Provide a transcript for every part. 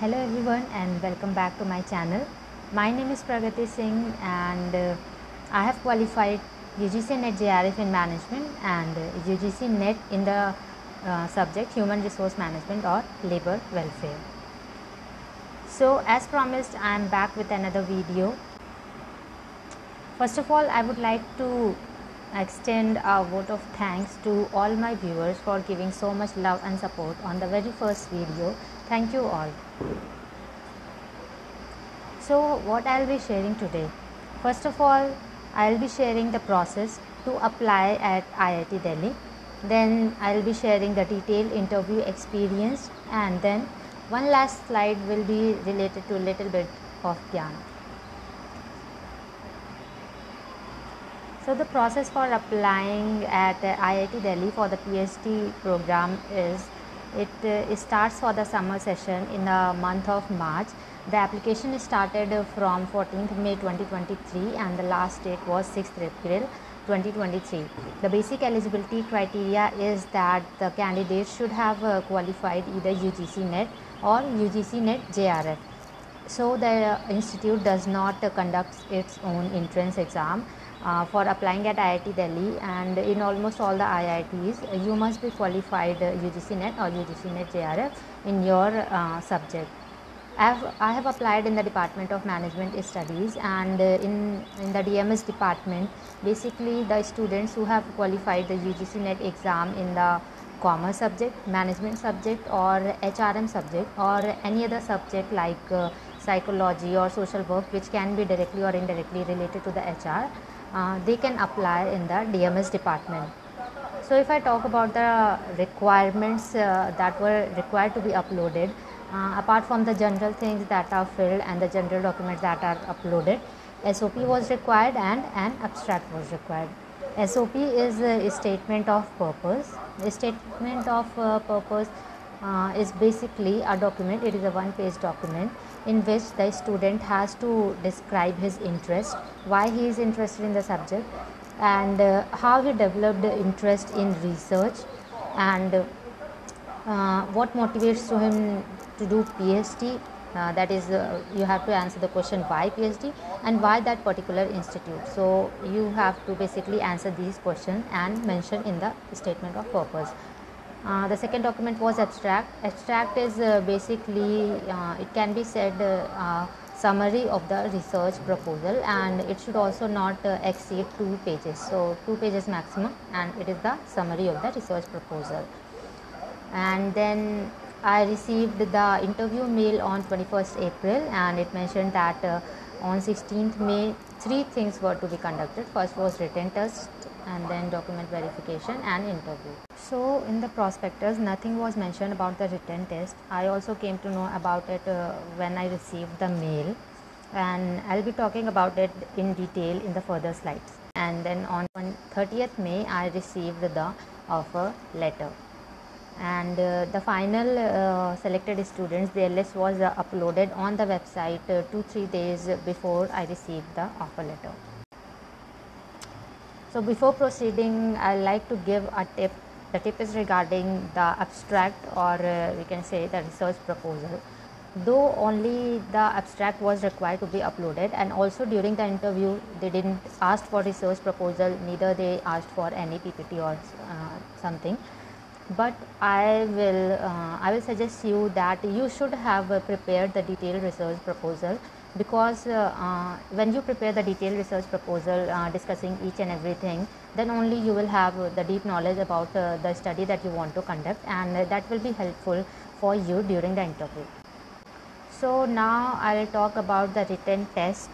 Hello everyone and welcome back to my channel. My name is Pragati Singh and uh, I have qualified UGC NET JRF in management and uh, UGC NET in the uh, subject human resource management or labor welfare. So as promised I am back with another video. First of all I would like to extend a vote of thanks to all my viewers for giving so much love and support on the very first video. Thank you all. So what I'll be sharing today. First of all, I'll be sharing the process to apply at IIT Delhi. Then I'll be sharing the detailed interview experience and then one last slide will be related to a little bit of Gyan. So the process for applying at IIT Delhi for the PhD program is it, uh, starts for the summer session in the month of March. The application started from 14th May 2023 and the last date was 6th April 2023. The basic eligibility criteria is that the candidate should have uh, qualified either UGC NET or UGC NET JRF. So the institute does not uh, conduct its own entrance exam uh, for applying at IIT Delhi and in almost all the IITs uh, you must be qualified uh, UGC NET or UGC NET JRF in your uh, subject. I have, I have applied in the Department of Management Studies and uh, in, in the DMS department basically the students who have qualified the UGC NET exam in the commerce subject, management subject or HRM subject or any other subject like uh, psychology or social work which can be directly or indirectly related to the HR uh, they can apply in the DMS department. So if I talk about the requirements uh, that were required to be uploaded, uh, apart from the general things that are filled and the general documents that are uploaded, SOP was required and an abstract was required. SOP is a statement of purpose. A statement of uh, purpose uh, is basically a document, it is a one page document in which the student has to describe his interest, why he is interested in the subject, and uh, how he developed the interest in research, and uh, what motivates to him to do PhD. Uh, that is, uh, you have to answer the question why PhD and why that particular institute. So, you have to basically answer these questions and mention in the statement of purpose. Uh, the second document was abstract. Abstract is uh, basically, uh, it can be said summary of the research proposal and it should also not uh, exceed two pages. So, two pages maximum and it is the summary of the research proposal. And then I received the interview mail on 21st April and it mentioned that uh, on 16th May three things were to be conducted. First was written test and then document verification and interview. So in the prospectus nothing was mentioned about the written test. I also came to know about it uh, when I received the mail and I'll be talking about it in detail in the further slides. And then on 30th May I received the offer letter and uh, the final uh, selected students their list was uh, uploaded on the website uh, 2 3 days before i received the offer letter so before proceeding i like to give a tip. The tip is regarding the abstract or uh, we can say the research proposal. Though only the abstract was required to be uploaded and also during the interview they didn't ask for research proposal neither they asked for any ppt or uh, something. But I will uh, I will suggest you that you should have uh, prepared the detailed research proposal because uh, uh when you prepare the detailed research proposal uh, discussing each and everything then only you will have the deep knowledge about the study that you want to conduct and that will be helpful for you during the interview. So now I will talk about the written test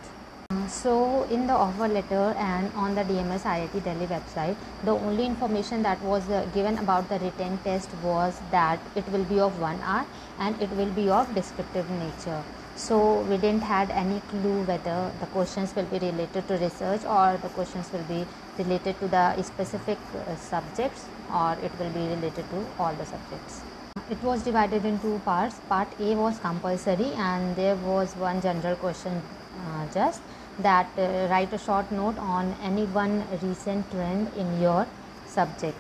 so in the offer letter and on the DMS IIT Delhi website, the only information that was given about the written test was that it will be of one hour and it will be of descriptive nature. So we didn't had any clue whether the questions will be related to research or the questions will be related to the specific uh, subjects or it will be related to all the subjects. It was divided in two parts. Part A was compulsory and there was one general question uh, just that uh, write a short note on any one recent trend in your subject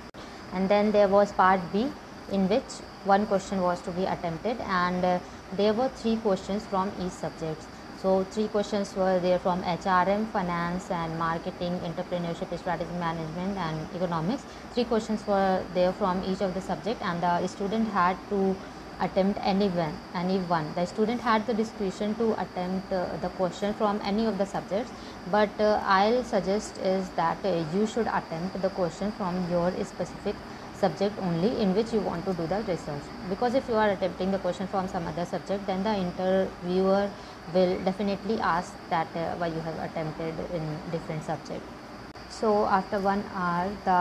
and then there was part b in which one question was to be attempted and uh, there were three questions from each subject. So three questions were there from hrm finance and marketing entrepreneurship strategy management and economics. Three questions were there from each of the subject and the student had to attempt any one any one. The student had the discretion to attempt uh, the question from any of the subjects but uh, i'll suggest is that uh, you should attempt the question from your specific subject only in which you want to do the research. Because if you are attempting the question from some other subject then the interviewer will definitely ask that uh, why you have attempted in different subject. So after one hour the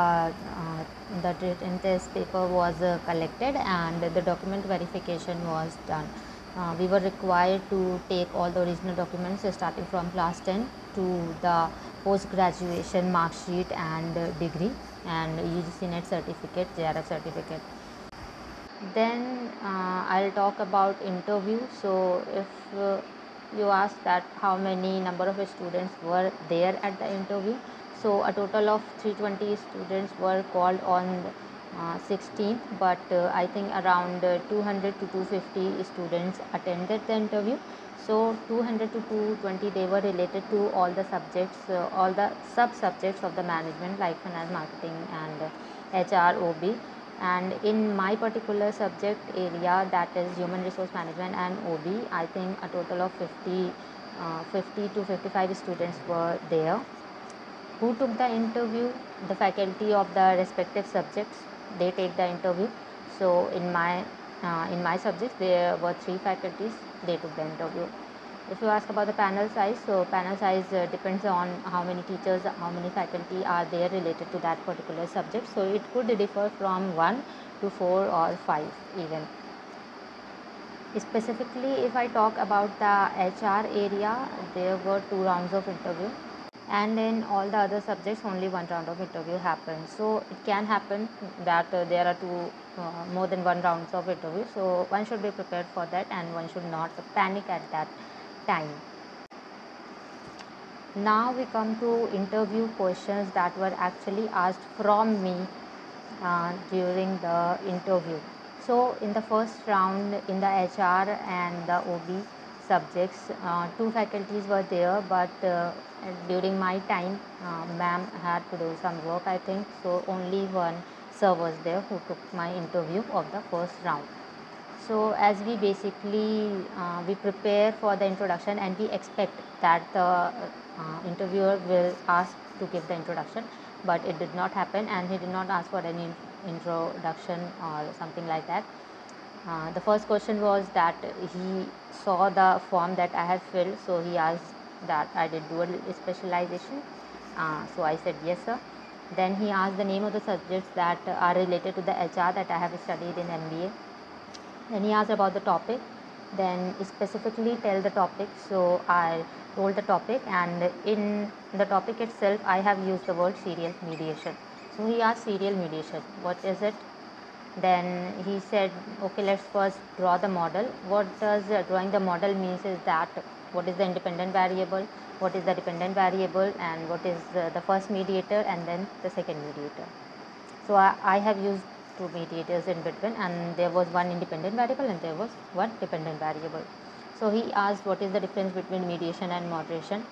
uh, the written test paper was uh, collected and the document verification was done. Uh, we were required to take all the original documents uh, starting from class 10 to the post graduation mark sheet and uh, degree and UGC net certificate JRF certificate. Then uh, I'll talk about interview. So if you ask that how many number of students were there at the interview so a total of 320 students were called on uh, 16th but uh, i think around uh, 200 to 250 students attended the interview. So 200 to 220 they were related to all the subjects uh, all the sub subjects of the management like finance marketing and hr ob and in my particular subject area that is human resource management and ob i think a total of 50 uh, 50 to 55 students were there who took the interview the faculty of the respective subjects they take the interview. So in my uh, in my subjects there were three faculties they took the interview. If you ask about the panel size so panel size uh, depends on how many teachers how many faculty are there related to that particular subject. So it could differ from 1 to 4 or 5 even. Specifically if i talk about the hr area there were two rounds of interview and in all the other subjects only one round of interview happens. So it can happen that uh, there are two uh, more than one rounds of interview. So one should be prepared for that and one should not panic at that time. Now we come to interview questions that were actually asked from me uh, during the interview. So in the first round in the hr and the ob subjects uh, two faculties were there but uh, during my time uh, ma'am had to do some work i think so only one sir was there who took my interview of the first round. So as we basically uh, we prepare for the introduction and we expect that the uh, interviewer will ask to give the introduction but it did not happen and he did not ask for any introduction or something like that uh, the first question was that he saw the form that I had filled, so he asked that I did dual specialization. Uh, so I said yes, sir. Then he asked the name of the subjects that are related to the HR that I have studied in MBA. Then he asked about the topic. Then specifically tell the topic. So I told the topic, and in the topic itself, I have used the word serial mediation. So he asked serial mediation. What is it? Then he said okay let's first draw the model. What does uh, drawing the model means is that what is the independent variable what is the dependent variable and what is uh, the first mediator and then the second mediator. So I, I have used two mediators in between and there was one independent variable and there was one dependent variable. So he asked what is the difference between mediation and moderation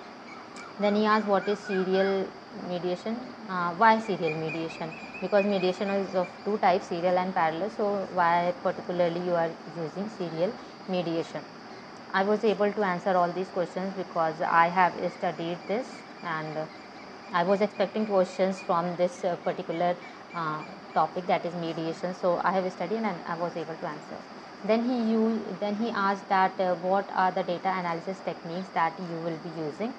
then he asked what is serial mediation uh, why serial mediation? Because mediation is of two types serial and parallel. So why particularly you are using serial mediation? I was able to answer all these questions because i have studied this and i was expecting questions from this uh, particular uh, topic that is mediation. So i have studied and i was able to answer. Then he used, then he asked that uh, what are the data analysis techniques that you will be using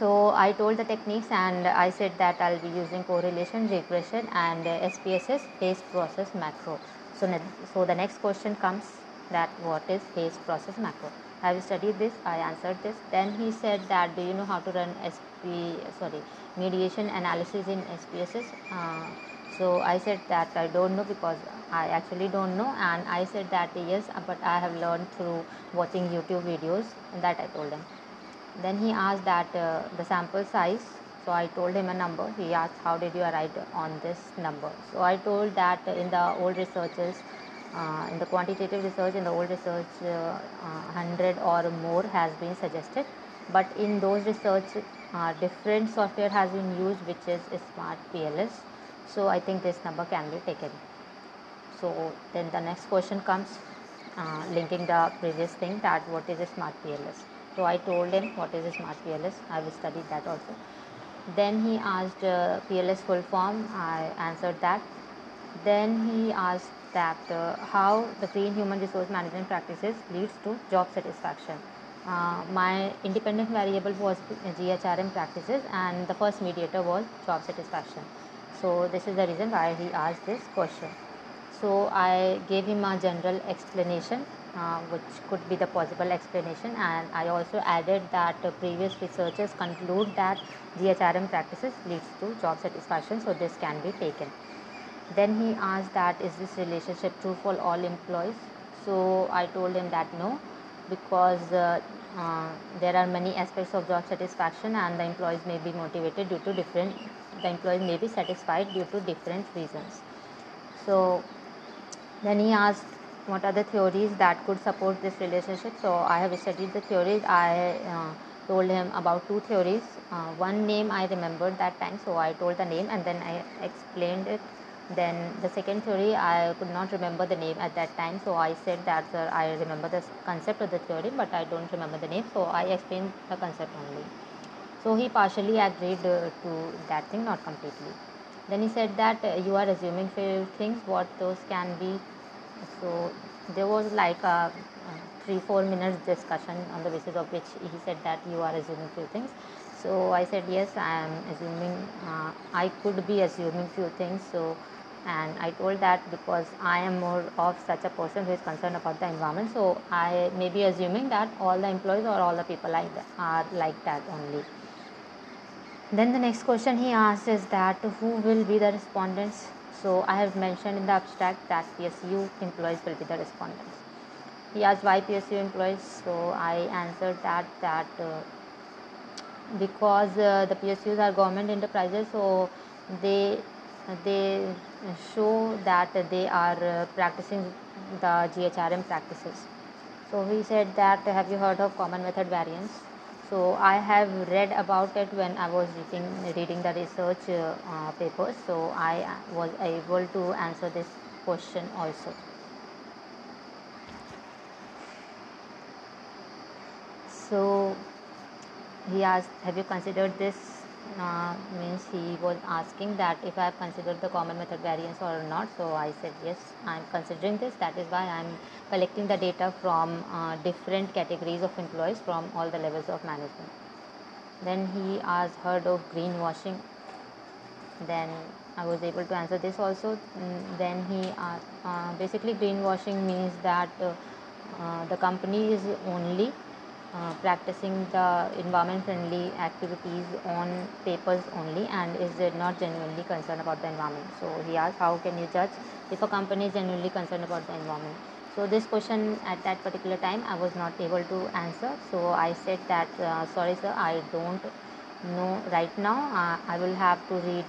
so I told the techniques and I said that I'll be using correlation, regression and SPSS Hayes process macro. So, so the next question comes that what is Hayes process macro? I have studied this, I answered this. Then he said that do you know how to run SP, sorry, mediation analysis in SPSS? Uh, so I said that I don't know because I actually don't know and I said that yes but I have learned through watching YouTube videos and that I told him then he asked that uh, the sample size So I told him a number. He asked, How did you arrive on this number? So I told that in the old researches, uh, in the quantitative research, in the old research, uh, 100 or more has been suggested. But in those research, uh, different software has been used, which is Smart PLS. So I think this number can be taken. So then the next question comes uh, linking the previous thing that what is a smart PLS. So I told him what is a smart PLS. I will study that also. Then he asked uh, PLS full form. I answered that. Then he asked that uh, how the green human resource management practices leads to job satisfaction. Uh, my independent variable was GHRM practices and the first mediator was job satisfaction. So this is the reason why he asked this question. So I gave him a general explanation uh, which could be the possible explanation and I also added that previous researchers conclude that GHRM practices leads to job satisfaction so this can be taken. Then he asked that is this relationship true for all employees? So I told him that no because uh, uh, there are many aspects of job satisfaction and the employees may be motivated due to different the employees may be satisfied due to different reasons. So then he asked what are the theories that could support this relationship. So I have studied the theories. I uh, told him about two theories. Uh, one name I remembered that time, so I told the name and then I explained it. Then the second theory I could not remember the name at that time, so I said that sir I remember the concept of the theory, but I don't remember the name. So I explained the concept only. So he partially agreed uh, to that thing, not completely. Then he said that uh, you are assuming few things, what those can be. So there was like a, a three four minutes discussion on the basis of which he said that you are assuming few things. So I said yes, I am assuming. Uh, I could be assuming few things. So and I told that because I am more of such a person who is concerned about the environment. So I may be assuming that all the employees or all the people like that are like that only. Then the next question he asked is that who will be the respondents? So I have mentioned in the abstract that PSU employees will be the respondents. He asked why PSU employees. So I answered that that uh, because uh, the PSUs are government enterprises, so they they show that they are uh, practicing the GHRM practices. So he said that have you heard of common method variance? So i have read about it when i was reading reading the research uh, uh, papers. So i was able to answer this question also. So he asked have you considered this uh, means he was asking that if I have considered the common method variance or not. So I said yes, I am considering this. That is why I am collecting the data from uh, different categories of employees from all the levels of management. Then he asked heard of greenwashing. Then I was able to answer this also. Mm, then he asked, uh, basically greenwashing means that uh, uh, the company is only practicing the environment friendly activities on papers only and is it not genuinely concerned about the environment. So he asked, How can you judge if a company is genuinely concerned about the environment? So this question at that particular time I was not able to answer. So I said that, uh, Sorry, sir, I don't know right now. Uh, I will have to read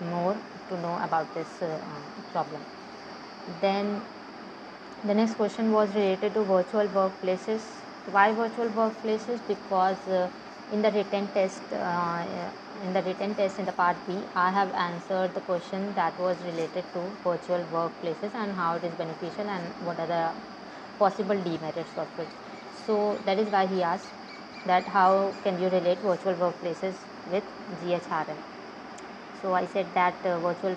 more to know about this uh, problem. Then the next question was related to virtual workplaces why virtual workplaces? Because uh, in the written test uh, in the written test in the part b i have answered the question that was related to virtual workplaces and how it is beneficial and what are the possible demerits of it. So that is why he asked that how can you relate virtual workplaces with ghrm so i said that uh, virtual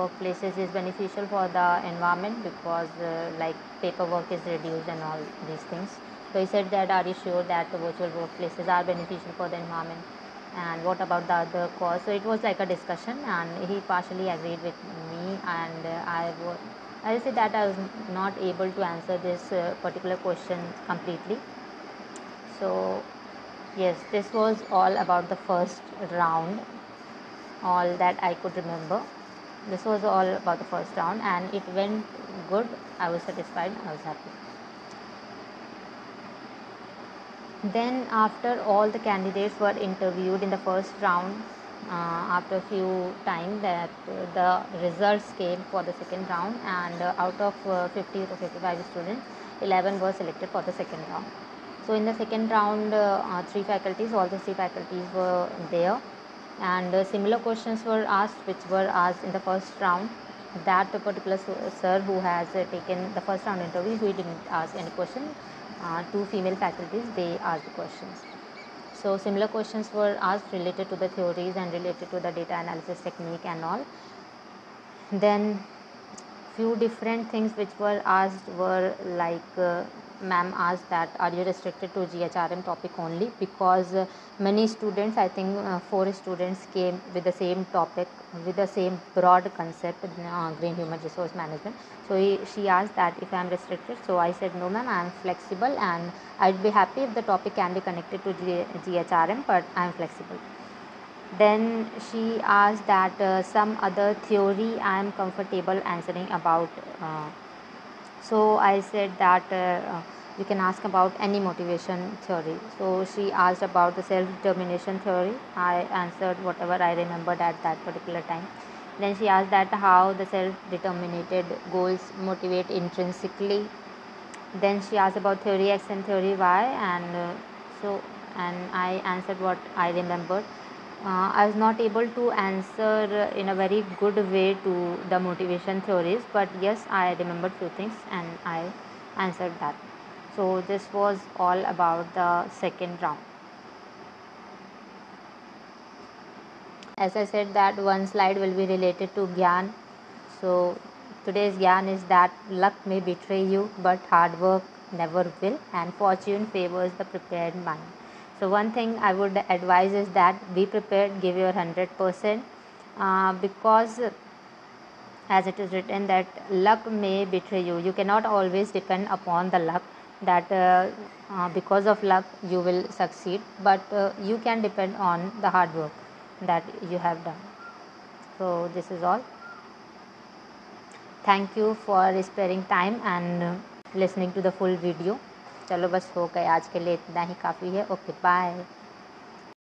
workplaces is beneficial for the environment because uh, like paperwork is reduced and all these things so he said that are you sure that the virtual workplaces are beneficial for the environment and what about the other cause? So it was like a discussion and he partially agreed with me and I was I say that I was not able to answer this uh, particular question completely. So yes, this was all about the first round, all that I could remember. This was all about the first round and it went good. I was satisfied. I was happy. Then, after all the candidates were interviewed in the first round, uh, after a few time that uh, the results came for the second round and uh, out of uh, 50 to 55 students 11 were selected for the second round. So in the second round uh, three faculties all the three faculties were there. And similar questions were asked which were asked in the first round. That particular sir who has taken the first round interview he didn't ask any question uh, two female faculties they asked the questions. So similar questions were asked related to the theories and related to the data analysis technique and all. Then few different things which were asked were like uh, ma'am asked that are you restricted to GHRM topic only? Because uh, many students I think uh, four students came with the same topic with the same broad concept uh, green human resource management. So he, she asked that if I am restricted. So I said no ma'am I am flexible and I'd be happy if the topic can be connected to G- GHRM but I am flexible. Then she asked that uh, some other theory I am comfortable answering about uh, so I said that uh, you can ask about any motivation theory. So she asked about the self determination theory. I answered whatever I remembered at that particular time. Then she asked that how the self determined goals motivate intrinsically. Then she asked about theory X and theory Y, and uh, so and I answered what I remembered uh, Uh, I was not able to answer in a very good way to the motivation theories, but yes, I remembered few things and I answered that. So this was all about the second round. As I said that one slide will be related to Gyan. So today's Gyan is that luck may betray you, but hard work never will, and fortune favors the prepared mind. So one thing I would advise is that be prepared, give your 100% uh, because as it is written that luck may betray you. You cannot always depend upon the luck that uh, uh, because of luck you will succeed but uh, you can depend on the hard work that you have done. So this is all. Thank you for sparing time and listening to the full video. चलो बस हो गया आज के लिए इतना ही काफ़ी है ओके बाय